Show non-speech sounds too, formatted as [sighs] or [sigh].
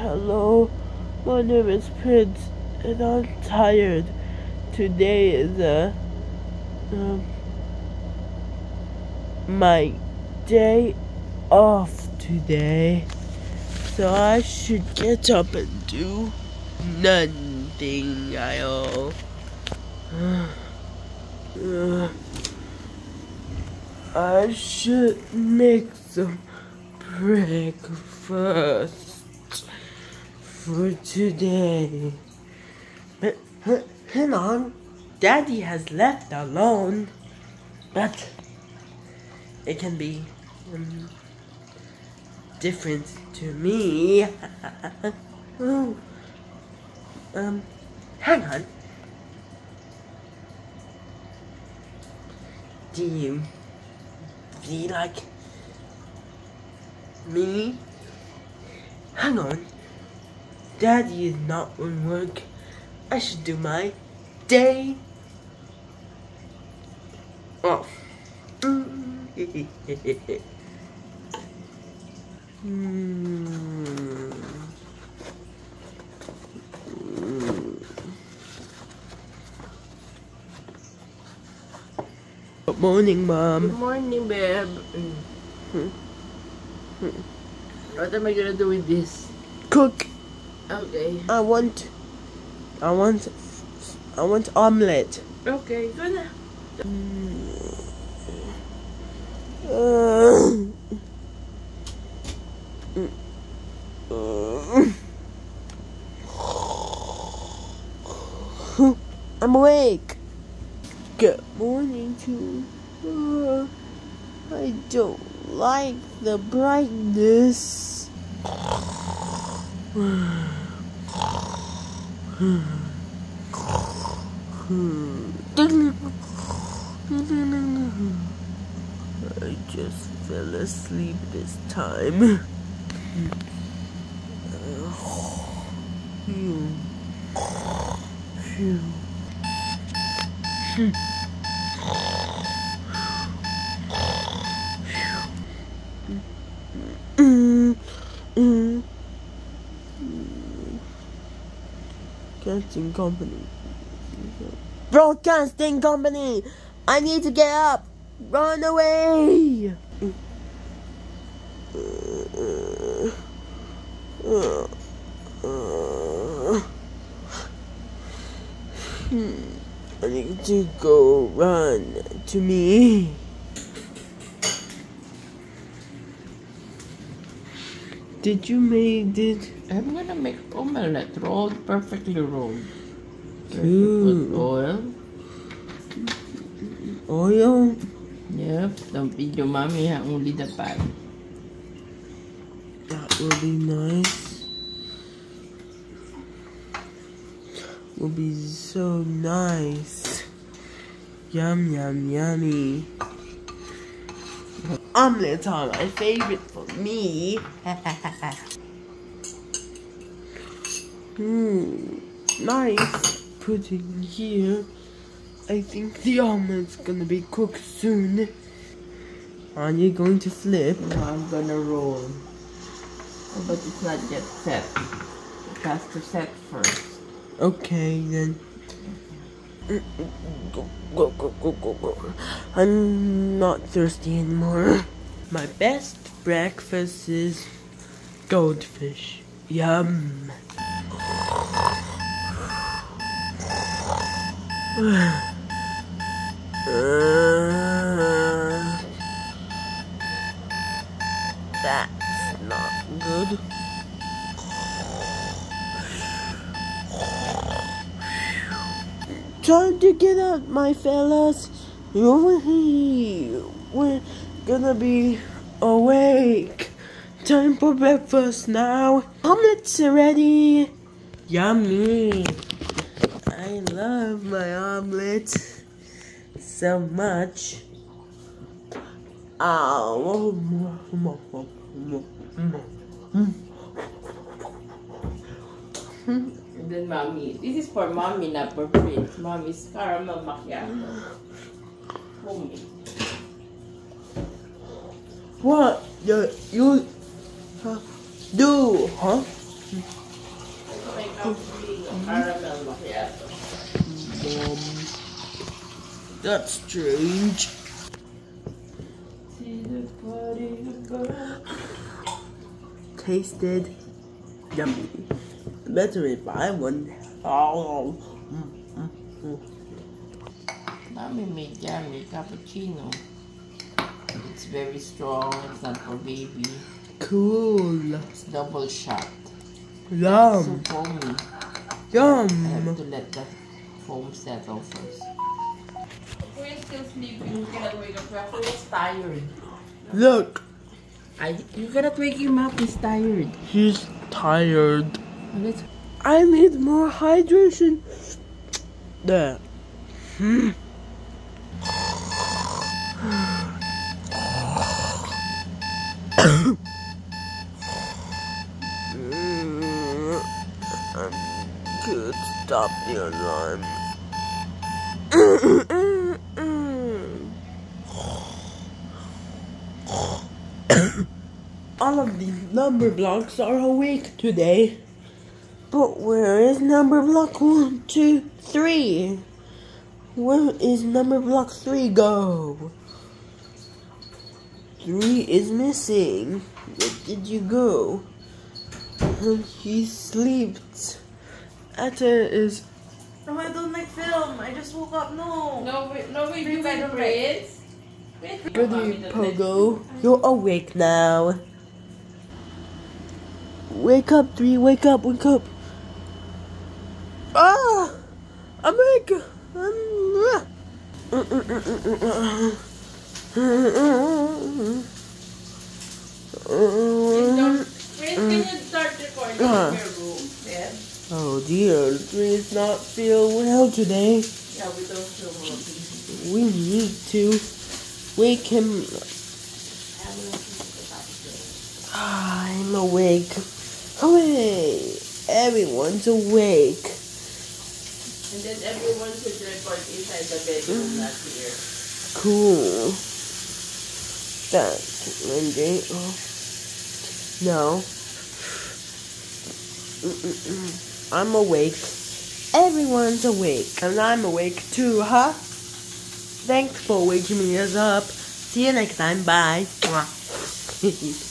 Hello, my name is Prinze, and I'm tired. Today is uh, um, my day off today, so I should get up and do nothing. I'll. Uh, [sighs] I should make some breakfast for today. But, Hang on. Daddy has left alone. But it can be um, different to me. [laughs] oh. Um, hang on. Do you feel like me? Hang on. Daddy is not on work. I should do my day off. Hmm. Good morning, Mom. Good morning, babe. What am I gonna do with this? Cook. Okay. I want. I want. I want omelette. Okay, go na. Uh, [sighs] I'm awake. Good morning to. Uh, I don't like the brightness. I just fell asleep this time. [sighs] Phew. Mm, mm. Broadcasting company. Broadcasting company! I need to get up! Run away! Hmm. I need to go run to me. Did you make it? I'm gonna make omelette rolled, perfectly rolled. Ooh. oil. Oil? Yep. Don't feed your mommy ha, only the pan. That will be nice. Will be so nice. Yum yum yummy. Omelets are my favorite for me. [laughs] Hmm, nice pudding here. I think the omelet's gonna be cooked soon. Are you going to flip? No, I'm gonna roll. But it's not yet set. It has to set first. Okay then. Go, go, go, go, go. I'm not thirsty anymore. My best breakfast is goldfish. Yum. [sighs] [sighs] Time to get up, my fellas. We- We're gonna be awake. Time for breakfast now. Omelets are ready. Yummy. I love my omelet so much. Ow. Then mommy. This is for mommy, not for Prinze. Mommy's caramel macchiato. Homemade. What the you uh, do, huh? Caramel macchiato. Um, that's strange. Tasted yummy. Better if I one. Oh. Mommy made yummy cappuccino. It's very strong. It's not for baby. Cool. It's double shot. So Yum. foamy. I have to let the foam settle first. We're still sleeping. You cannot wake up. Kuya's tired. Look, I, you cannot wake him up. He's tired. he's tired. Let's I need more hydration. There. Hmm. Mm, I could stop the alarm. All of the number blocks are awake today. But where is number block one, two, three? Where is number block three go? Three is missing. Where did you go? And he sleeps. Etta is. No, I don't like film. I just woke up. No. No, we, no, we do Prinze, it, Prinze. Prinze, Goody Pogo. You're awake now. Wake up, three. Wake up, wake up. Ah! I'm awake. Prinze, can you start recording Uh. Yeah. Oh dear, does not feel well today. Yeah, we don't feel well. We need to wake him. I'm awake. Hooray! Everyone's awake. And then everyone should record inside the bedroom, not here. Cool. That's Lindy. Oh. No. Mm-mm-mm. I'm awake. Everyone's awake. And I'm awake too, huh? Thanks for waking me up. See you next time. Bye. [laughs]